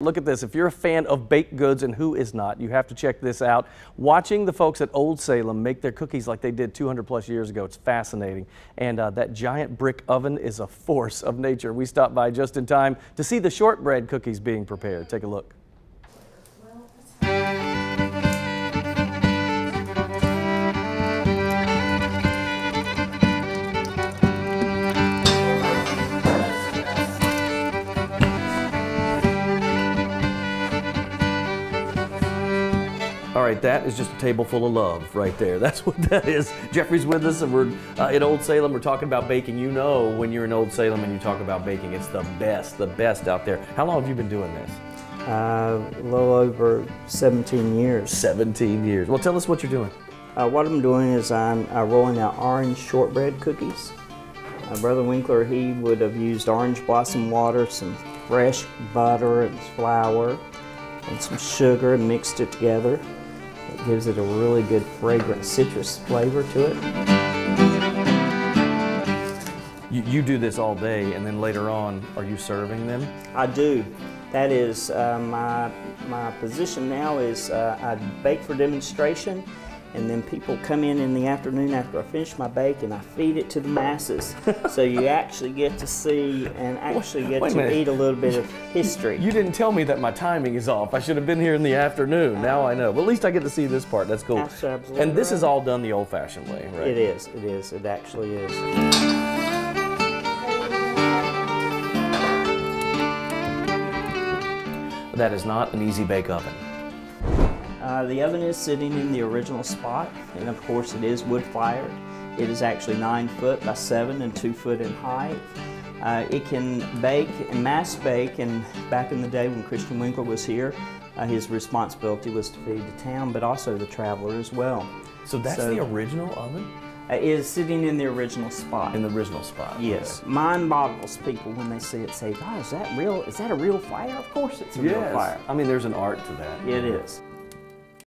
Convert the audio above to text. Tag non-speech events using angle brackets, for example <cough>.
Look at this. If you're a fan of baked goods, and who is not, you have to check this out. Watching the folks at Old Salem make their cookies like they did 200 plus years ago, it's fascinating. And uh, that giant brick oven is a force of nature. We stopped by just in time to see the shortbread cookies being prepared. Take a look. Right, that is just a table full of love right there. <laughs> That's what that is. Jeffrey's with us, and we're uh, in Old Salem. We're talking about baking. You know, when you're in Old Salem and you talk about baking, it's the best, the best out there. How long have you been doing this? Uh, a little over 17 years. 17 years. Well, tell us what you're doing. Uh, what I'm doing is I'm uh, rolling out orange shortbread cookies. Uh, Brother Winkler, he would have used orange blossom water, some fresh butter and flour, and some sugar and mixed it together. It gives it a really good fragrant citrus flavor to it. You, you do this all day, and then later on, are you serving them? I do. That is uh, my my position now is uh, I bake for demonstration, and then people come in in the afternoon after I finish my bake, and I feed it to the masses. <laughs> so you actually get to see and actually get Wait to eat a little bit of history. You didn't tell me that my timing is off. I should have been here in the afternoon. Now I know. Well, at least I get to see this part. That's cool. That's absolutely And this is all done the old-fashioned way, right? It is. It is. It actually is. That is not an easy bake oven. Uh, the oven is sitting in the original spot, and of course it is wood fired. It is actually nine foot by seven and two foot in height. Uh, it can bake and mass bake, and back in the day when Christian Winkler was here, uh, his responsibility was to feed the town, but also the traveler as well. So that's So- the original oven? Uh, it is sitting in the original spot. In the original spot. Yes, mind boggles people when they see it. Say, "God, is that real? Is that a real fire? Of course, it's a Okay. real Yes. fire. I mean, there's an art to that. It is.